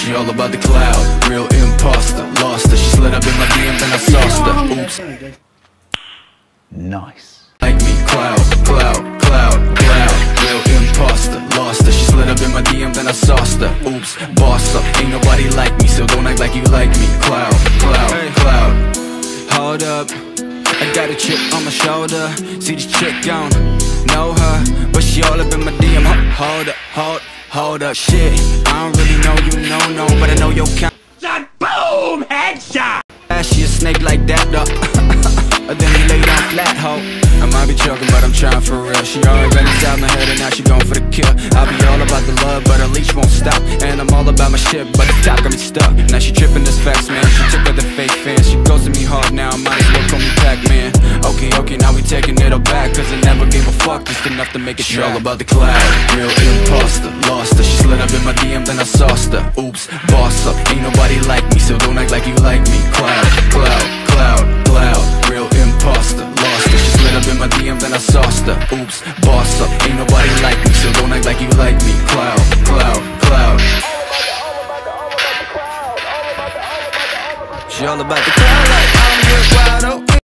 She all about the cloud, real imposter. Lost her, she slid up in my DM then I sauced her. Oops, Nice. like me. Cloud, cloud, cloud, cloud. Real imposter, lost her. She slid up in my DM then I sauced her. Oops, boss up, ain't nobody like me So don't act like you like me. Cloud, cloud, cloud. Hold up. I got a chip on my shoulder. See this chick don't know her But she all up in my DM. Hold up, hold, hold up Shit, I don't really know you, no, no But I know your count. Shot, Boom! Headshot! She a snake like that, though. Then he lay down flat, ho. I might be joking, but I'm trying for real. She already got my head and now she going for the kill. I'll be all about the love, but her leash won't stop. And I'm all about my shit, but the top got me stuck. Now she tripping well call me Pac-Man Okay, okay, now we taking it all back Cause I never gave a fuck, just enough to make it She all about the cloud, real imposter Lost her, she slid up in my DM, then I sauced her. Oops, boss up, ain't nobody like me So don't act like you like me. Cloud, cloud, cloud, cloud. Real imposter, lost her She slid up in my DM, then I sauced her. Oops, boss up, ain't nobody like me So don't act like you like me. Cloud, cloud, cloud. She all about the